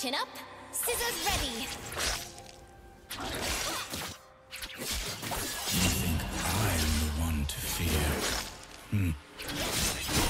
Chin up, scissors ready. You think I am the one to fear? Hmm.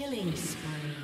Killing spree.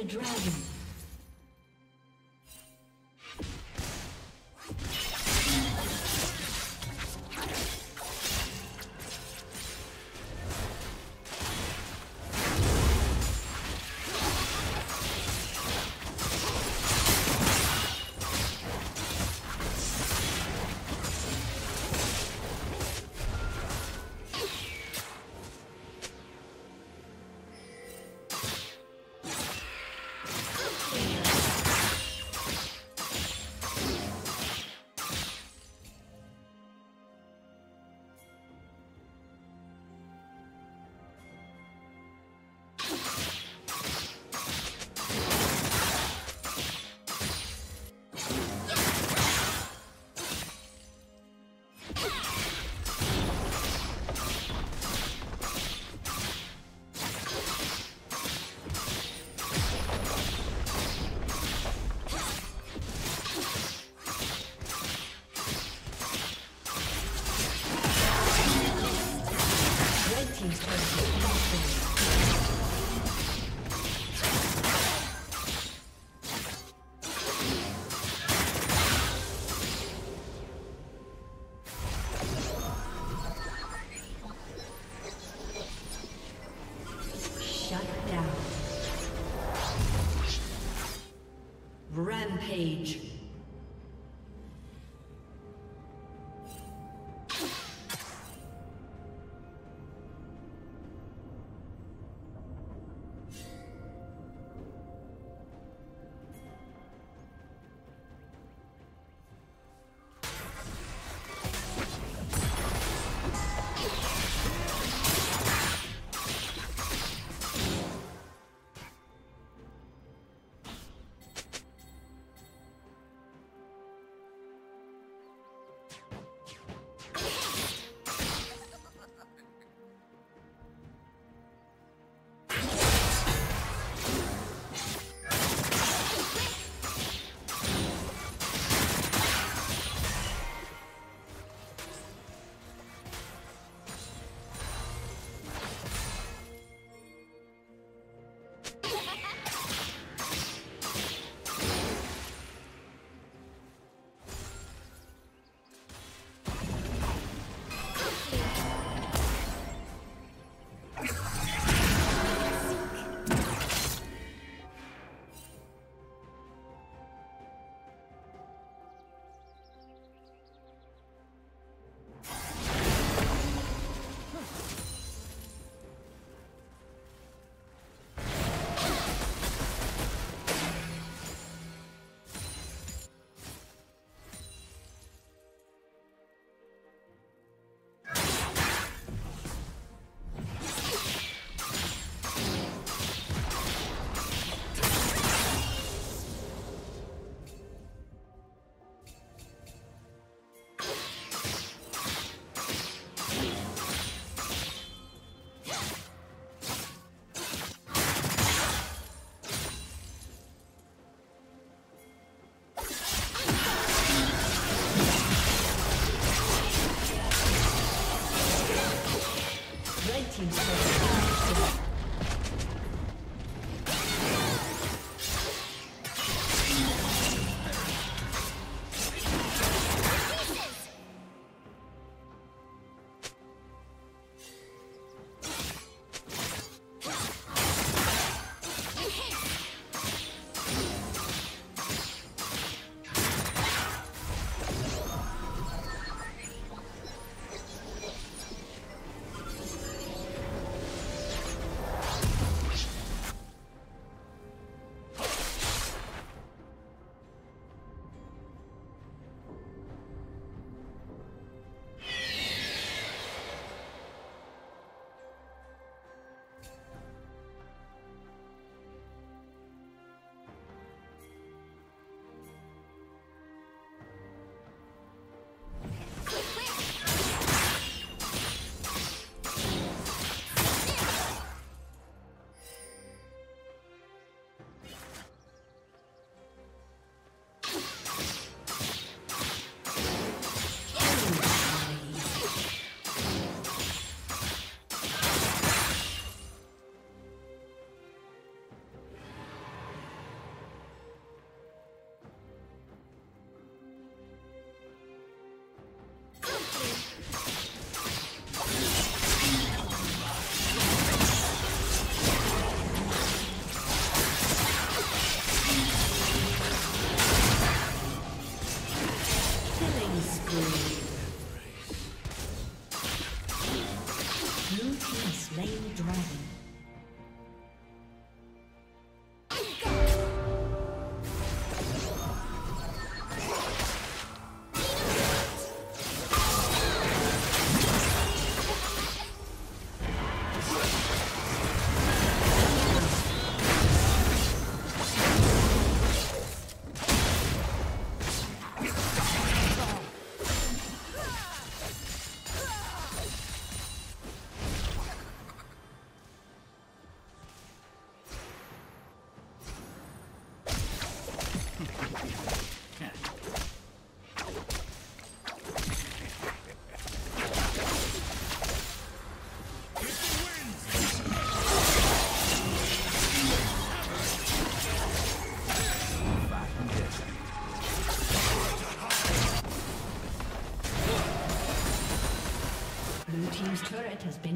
The dragon.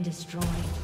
Destroyed.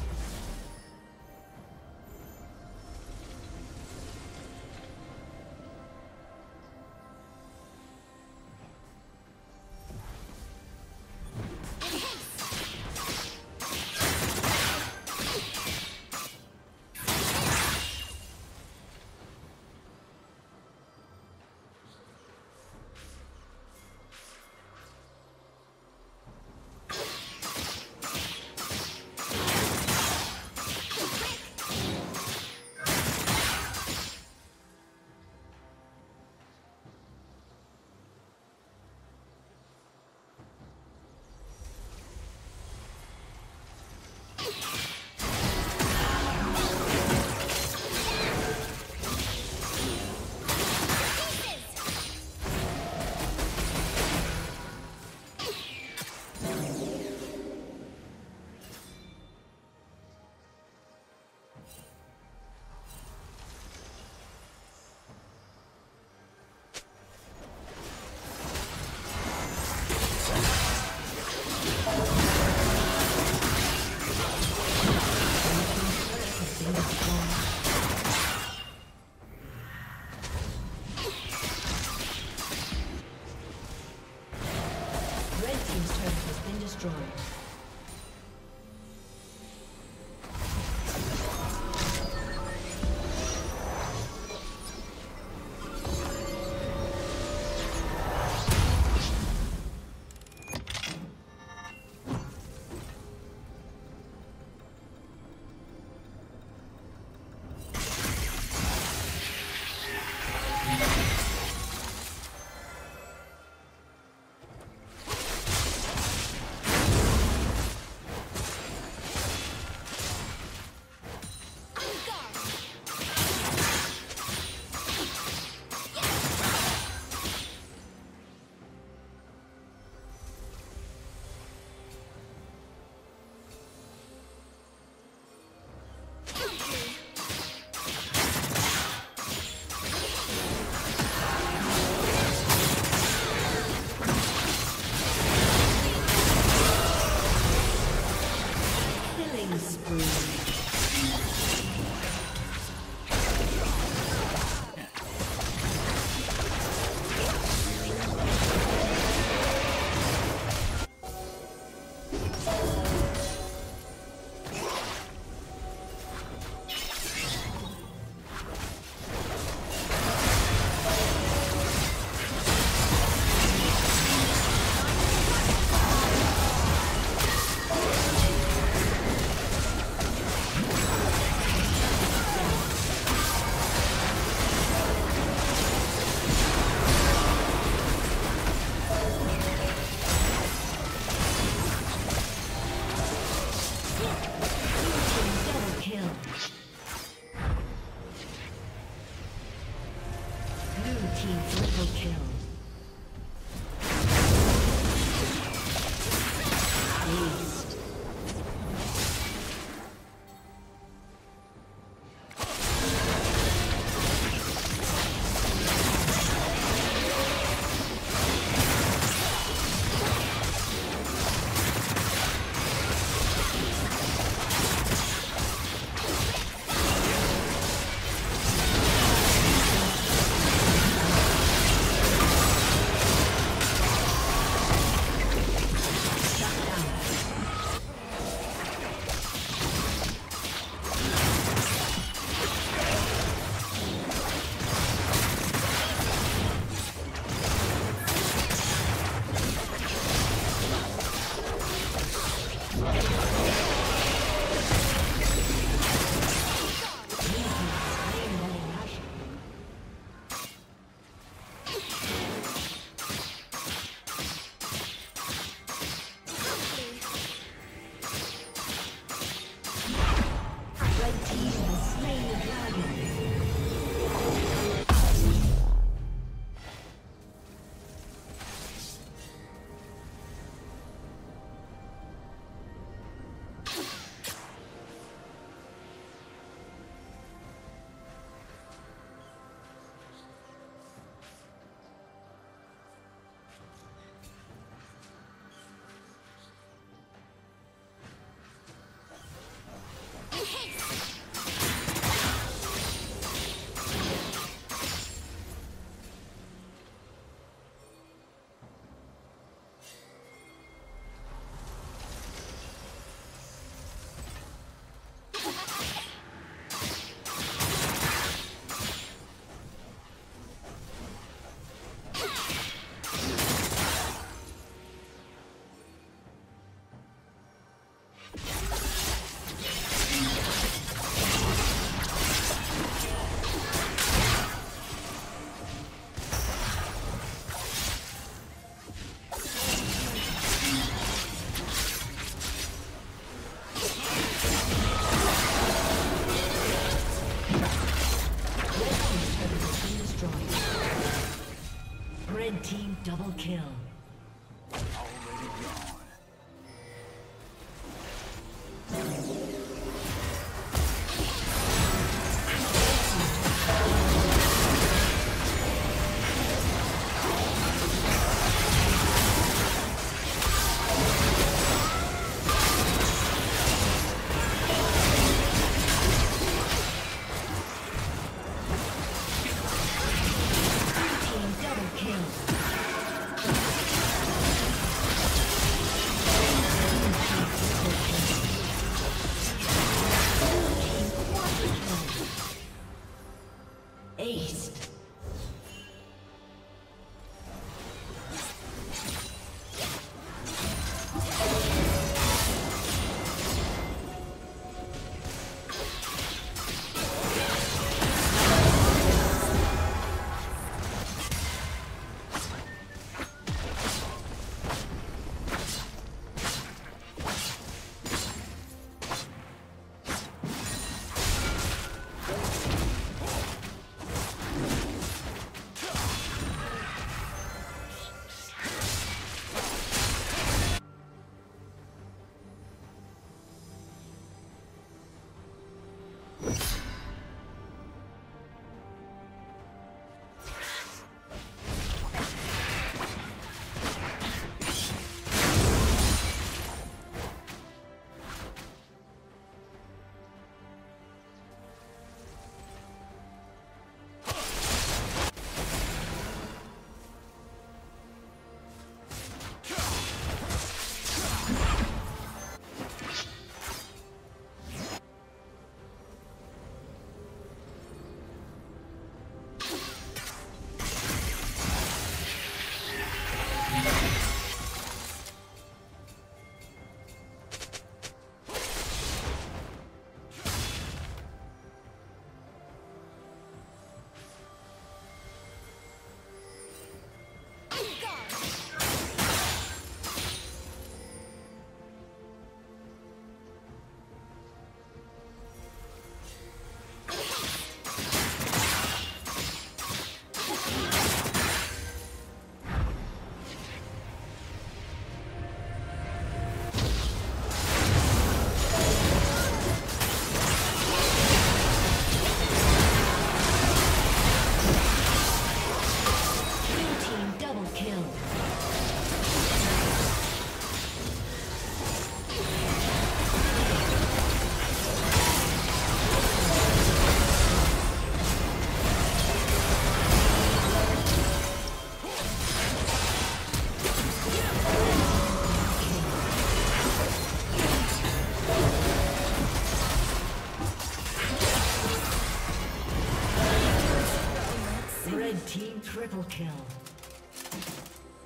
Triple kill.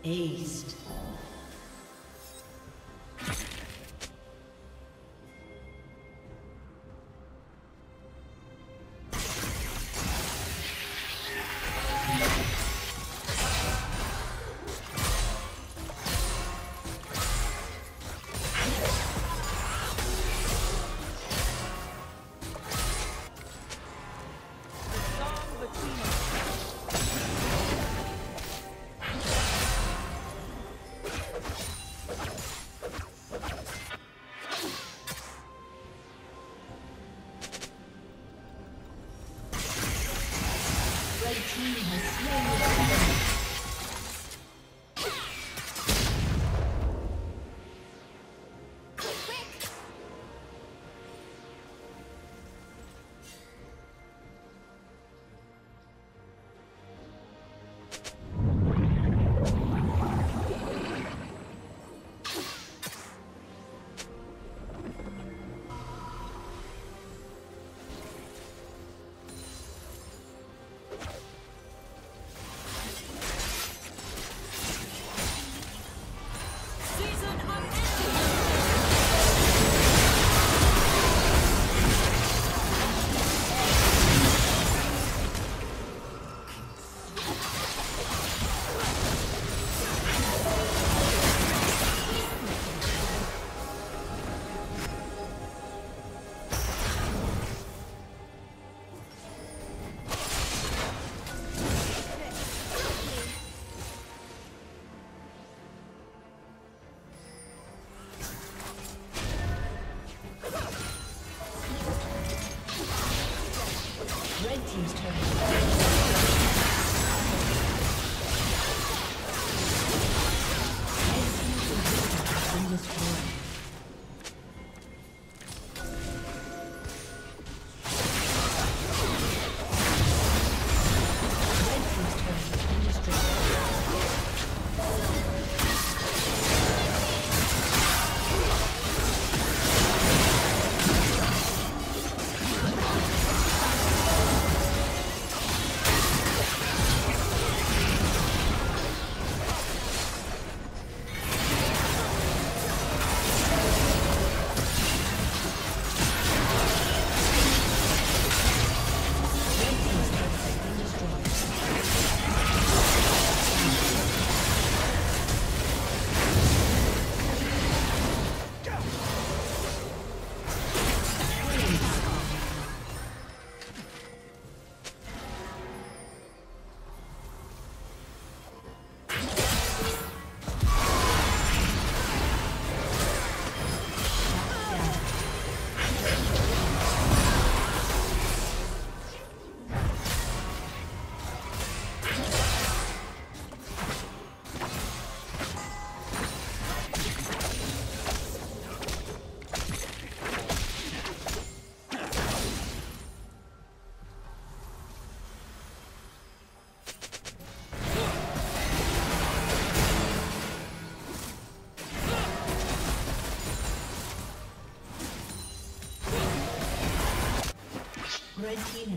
Aced.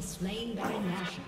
Slain Baron Nashor.